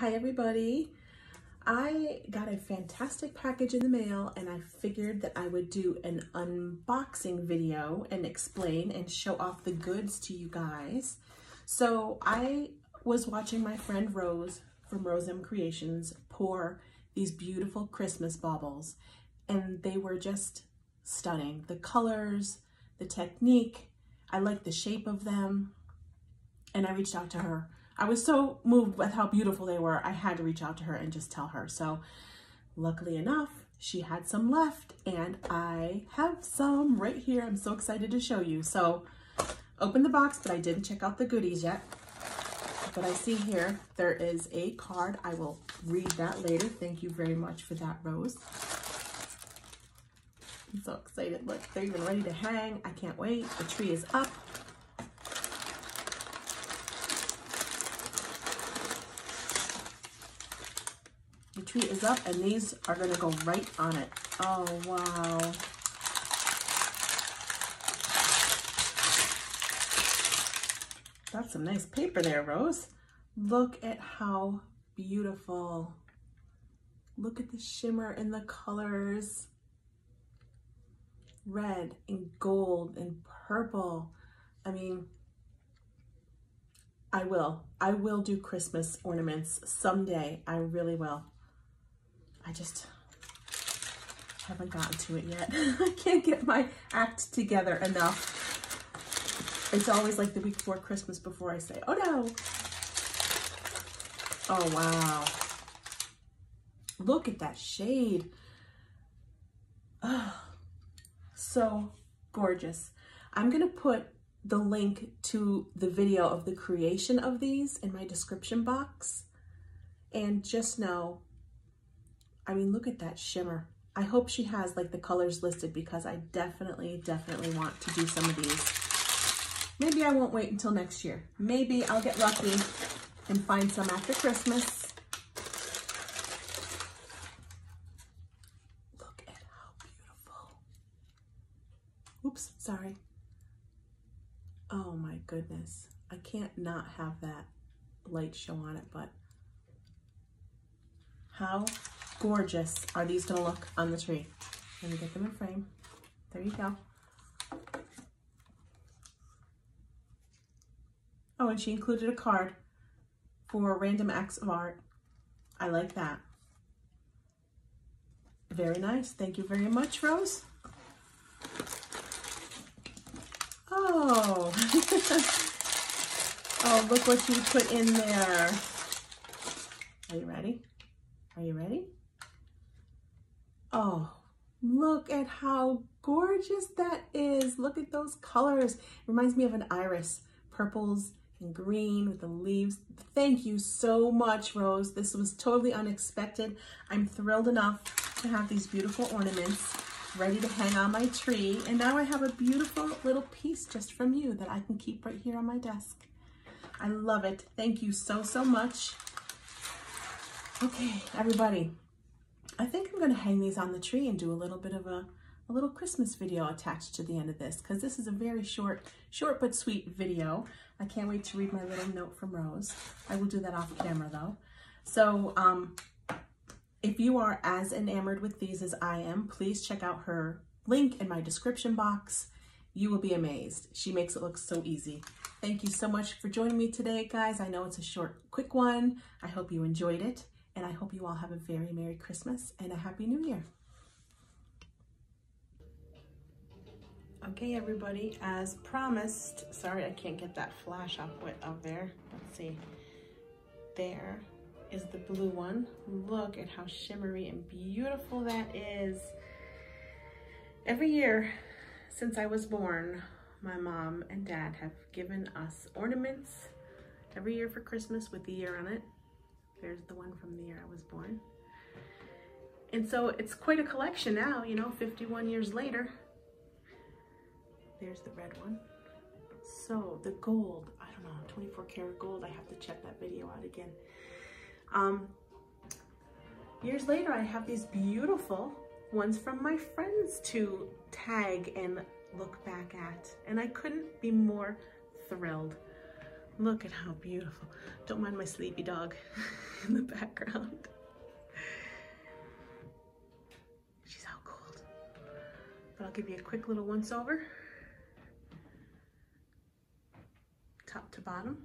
Hi everybody. I got a fantastic package in the mail and I figured that I would do an unboxing video and explain and show off the goods to you guys. So I was watching my friend Rose from Rose M Creations pour these beautiful Christmas baubles and they were just stunning. The colors, the technique, I like the shape of them and I reached out to her I was so moved with how beautiful they were. I had to reach out to her and just tell her. So luckily enough, she had some left and I have some right here. I'm so excited to show you. So open the box, but I didn't check out the goodies yet. But I see here, there is a card. I will read that later. Thank you very much for that, Rose. I'm so excited. Look, they're even ready to hang. I can't wait. The tree is up. Tree is up and these are gonna go right on it. Oh, wow. That's some nice paper there, Rose. Look at how beautiful. Look at the shimmer and the colors. Red and gold and purple. I mean, I will. I will do Christmas ornaments someday. I really will. I just haven't gotten to it yet. I can't get my act together enough. It's always like the week before Christmas before I say, oh no. Oh, wow. Look at that shade. Oh, so gorgeous. I'm going to put the link to the video of the creation of these in my description box. And just know I mean, look at that shimmer. I hope she has like the colors listed because I definitely, definitely want to do some of these. Maybe I won't wait until next year. Maybe I'll get lucky and find some after Christmas. Look at how beautiful. Oops, sorry. Oh my goodness. I can't not have that light show on it, but how gorgeous are these gonna look on the tree? Let me get them in frame. There you go. Oh, and she included a card for random acts of art. I like that. Very nice. Thank you very much, Rose. Oh. oh, look what you put in there. Are you ready? Are you ready? Oh, look at how gorgeous that is. Look at those colors. It reminds me of an iris, purples and green with the leaves. Thank you so much, Rose. This was totally unexpected. I'm thrilled enough to have these beautiful ornaments ready to hang on my tree. And now I have a beautiful little piece just from you that I can keep right here on my desk. I love it. Thank you so, so much. Okay, everybody, I think I'm going to hang these on the tree and do a little bit of a, a little Christmas video attached to the end of this because this is a very short, short but sweet video. I can't wait to read my little note from Rose. I will do that off camera though. So um, if you are as enamored with these as I am, please check out her link in my description box. You will be amazed. She makes it look so easy. Thank you so much for joining me today, guys. I know it's a short, quick one. I hope you enjoyed it. And I hope you all have a very Merry Christmas and a Happy New Year. Okay, everybody, as promised, sorry I can't get that flash up, up there. Let's see. There is the blue one. Look at how shimmery and beautiful that is. Every year since I was born, my mom and dad have given us ornaments every year for Christmas with the year on it. There's the one from the year I was born. And so it's quite a collection now, you know, 51 years later. There's the red one. So the gold, I don't know, 24 karat gold. I have to check that video out again. Um, years later, I have these beautiful ones from my friends to tag and look back at. And I couldn't be more thrilled. Look at how beautiful. Don't mind my sleepy dog in the background. She's out cold. But I'll give you a quick little once over. Top to bottom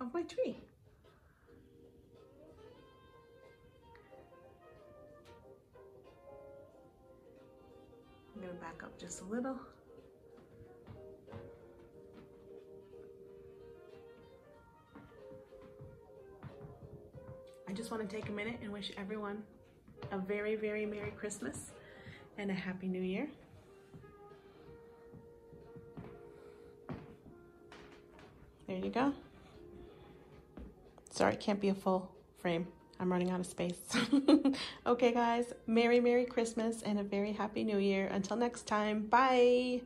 of my tree. I'm gonna back up just a little. Want to take a minute and wish everyone a very, very Merry Christmas and a Happy New Year. There you go. Sorry, it can't be a full frame. I'm running out of space. okay, guys, Merry, Merry Christmas and a very Happy New Year. Until next time, bye.